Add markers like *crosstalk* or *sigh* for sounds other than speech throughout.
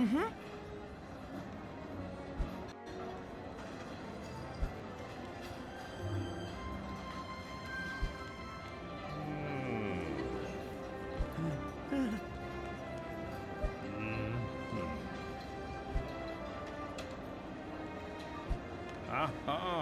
Mm-hmm. Mm-hmm. Mm-hmm. Aha! Yeah!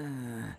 Ah.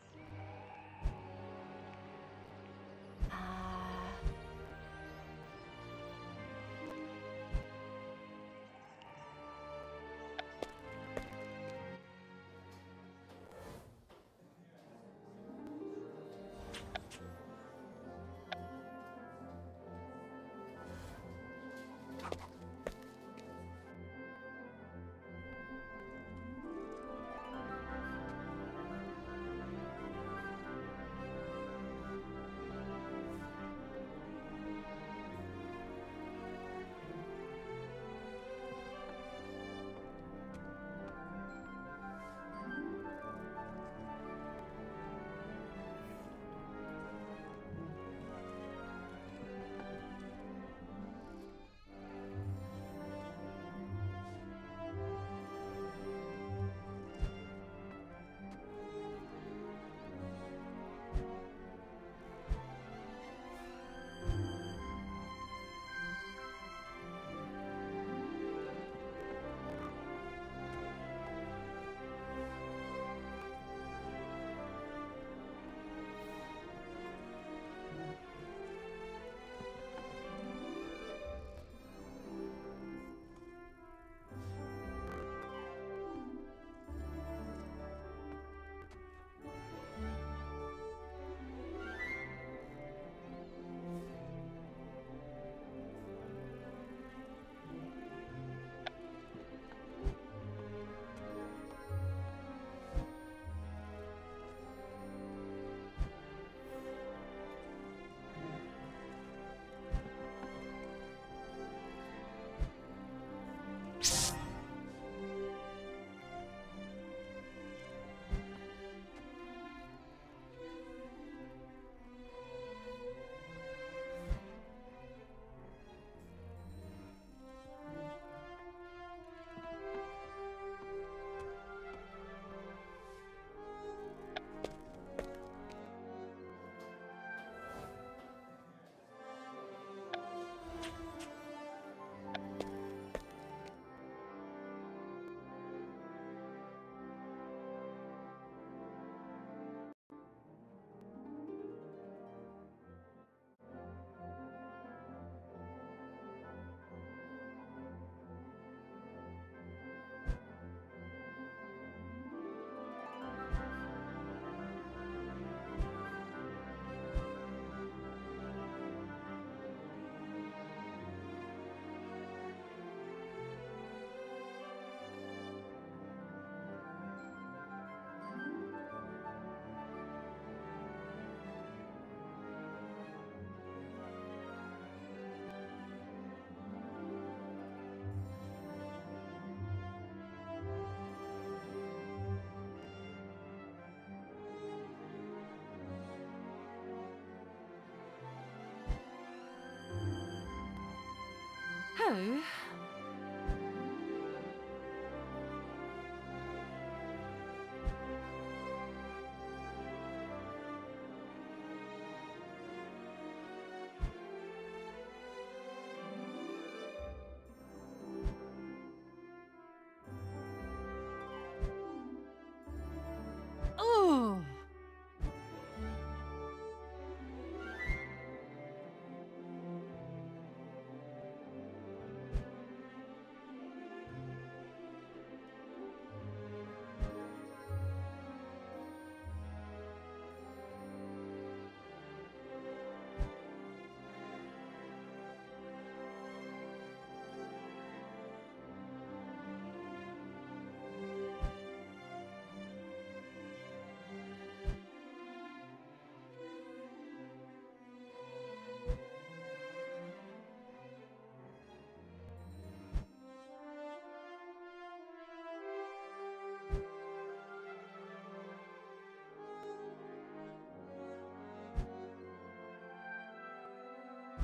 Oh.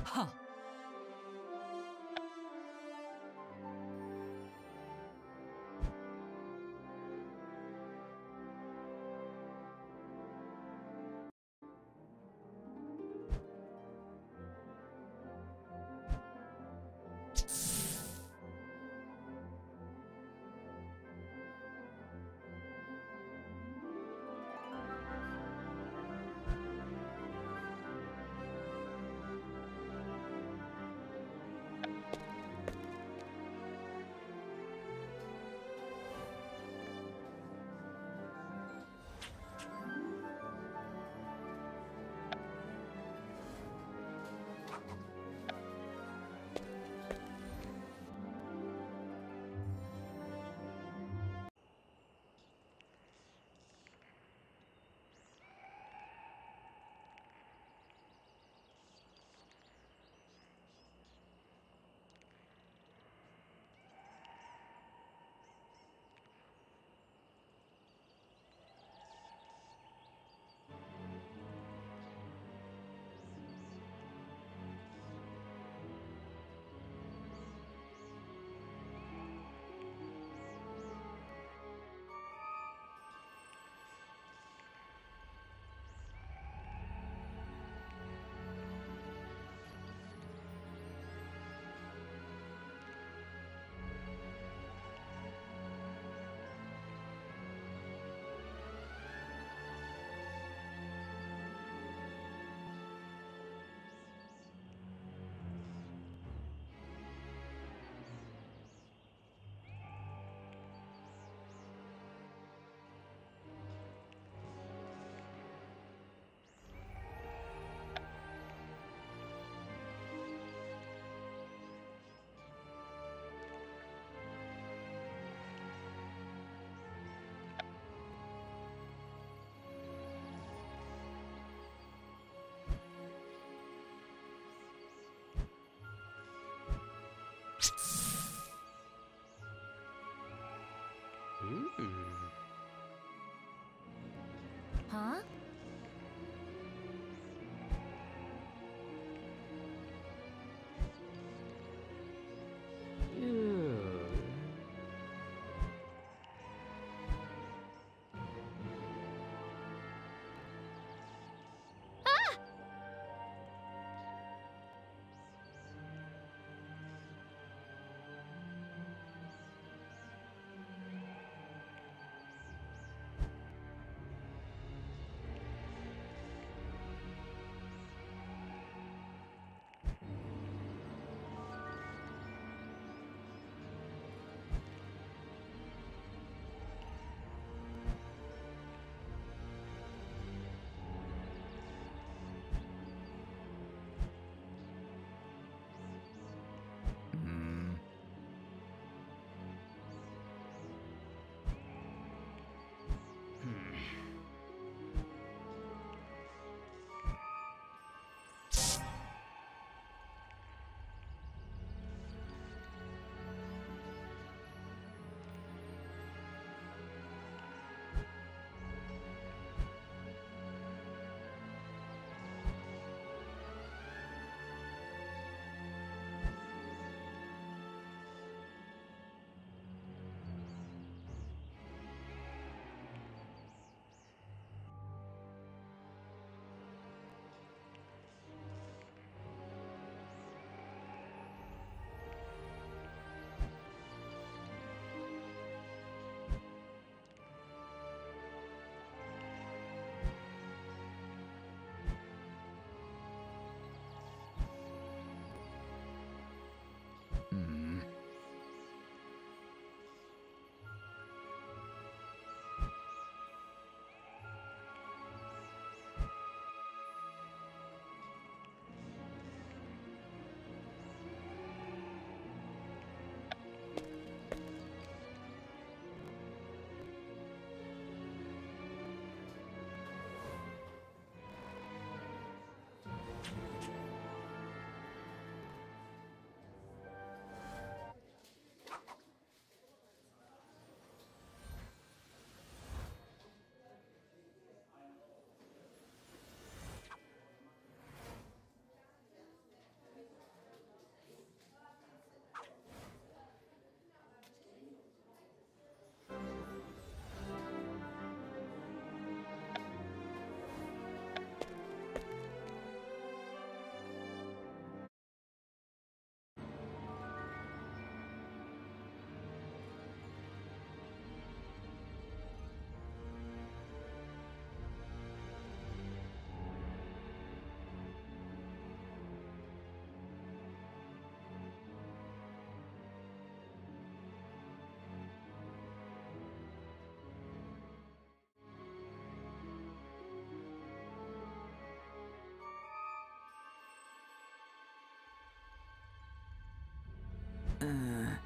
哈。Huh. Huh? Mm.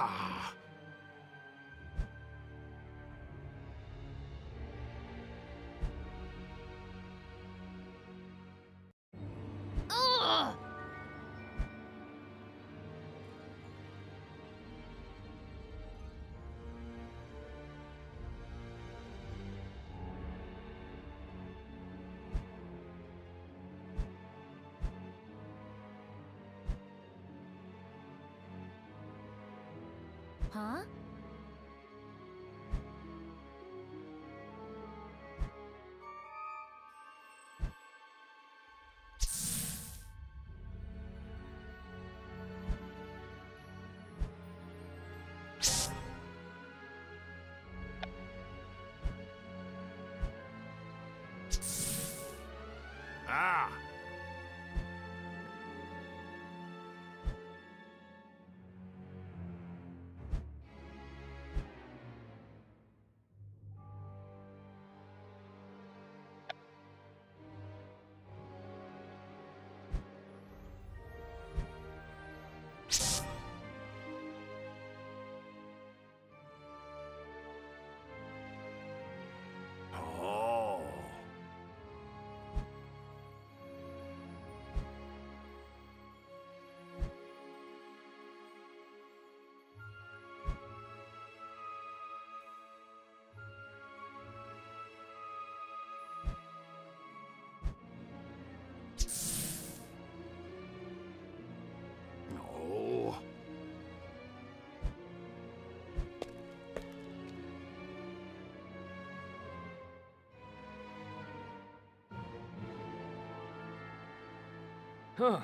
Ah. Huh? Huh.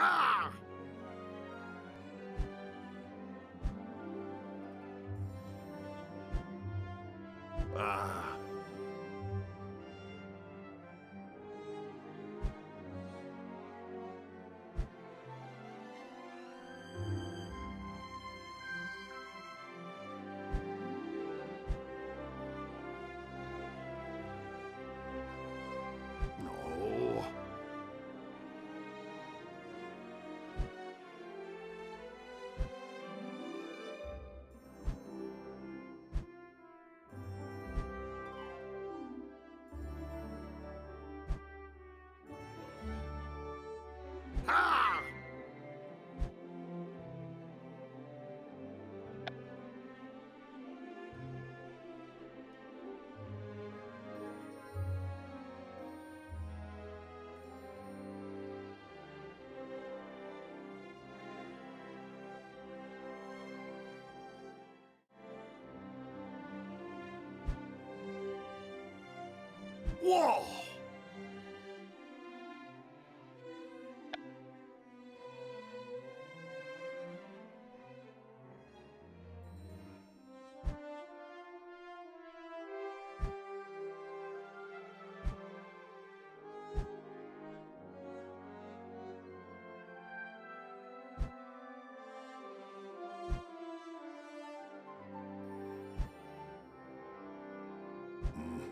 Ah!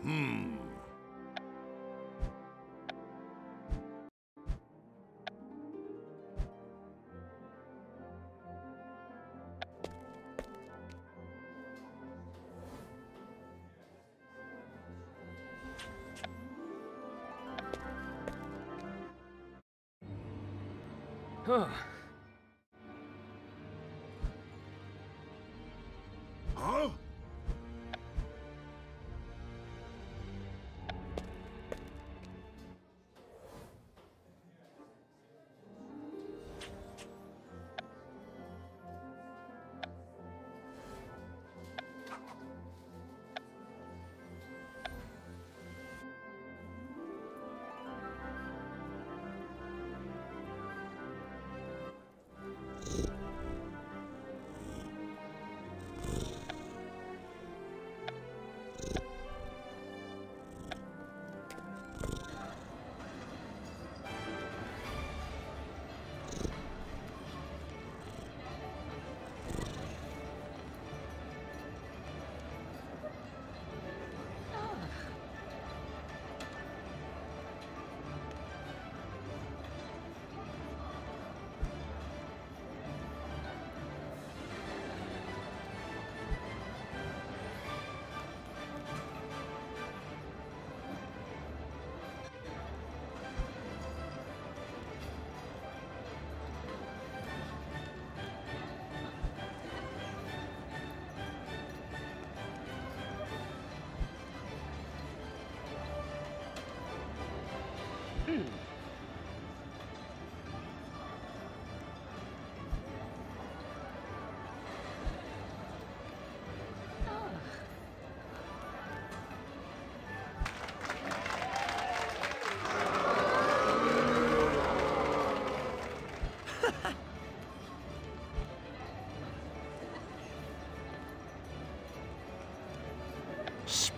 Hmm. *sighs* Huh.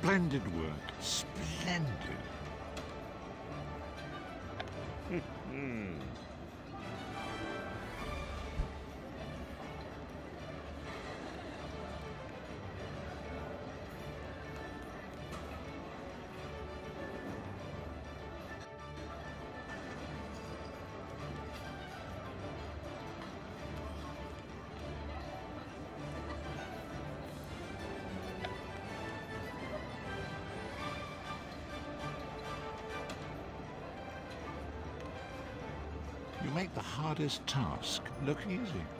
Splendid work. Splendid. Hardest task look easy.